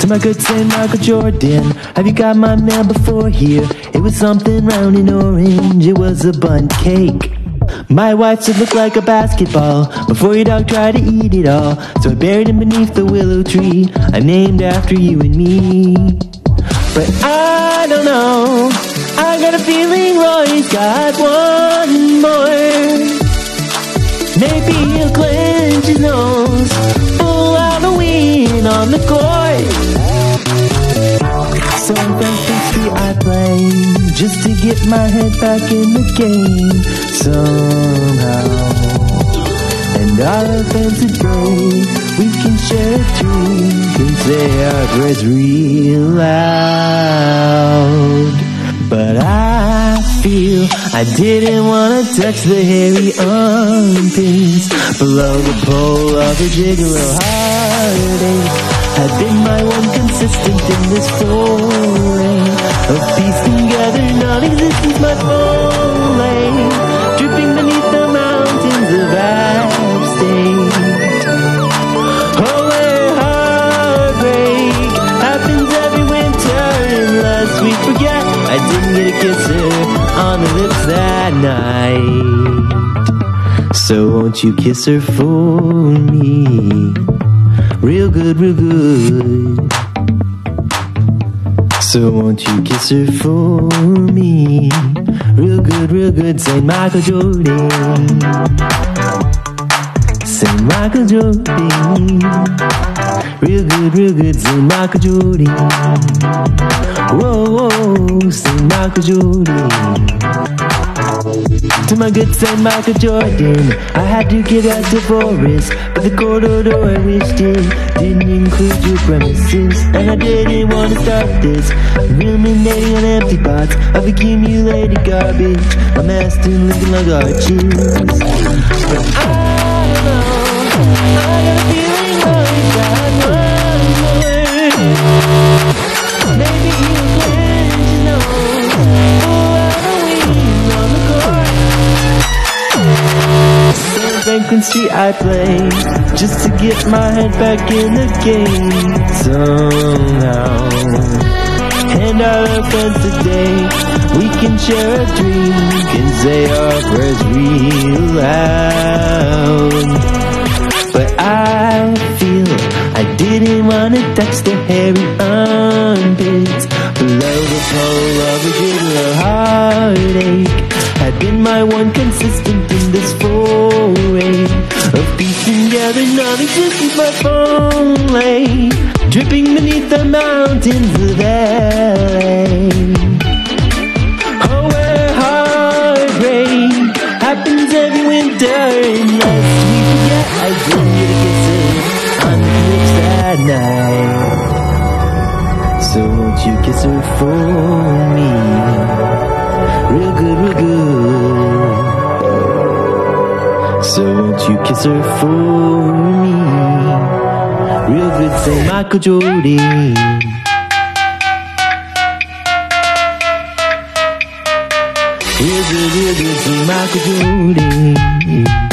To my good St. Michael Jordan, have you got my mail before here? It was something round and orange, it was a Bundt cake. My wife said look like a basketball before your dog tried to eat it all. So I buried him beneath the willow tree I named after you and me. But I don't know, I got a feeling Roy's got one more. Maybe he'll clench his nose, full Halloween on the court. Just to get my head back in the game somehow. And our friends today, we can share a drink and say our prayers real loud. But I feel I didn't wanna touch the hairy armpits below the pole of a gigolo heartache had been my one consistent in this foray of piecing together non-existence my foley, dripping beneath the mountains of App State. Oh, where heartbreak happens every winter unless we forget I didn't get a kiss on the lips that night. So won't you kiss her for me? Real good, real good. So won't you kiss her for me? Real good, real good, St. Michael Jordan. St. Michael Jordan. Real good, real good, St. Michael Jordan. Whoa, whoa. Michael Jordan. To my good St. Michael Jordan, I had to give out divorce, but the court order I wished it didn't include your premises, and I didn't want to start this ruminating on empty pots of accumulated garbage. I'm asking looking like arches, but I know. I got a feeling Street I play just to get my head back in the game somehow. And our friends today, we can share a drink and say our prayers real loud. One consistent in this foray of piecing together non-existent but only dripping beneath the mountains of LA. Oh, where heartbreak happens every winter unless we forget I didn't get a kiss on the lips that night. So won't you kiss her for me? Real good, real good. So won't you kiss her for me? Real good, say Michael Jordan. Real good, real good, say Michael Jordan.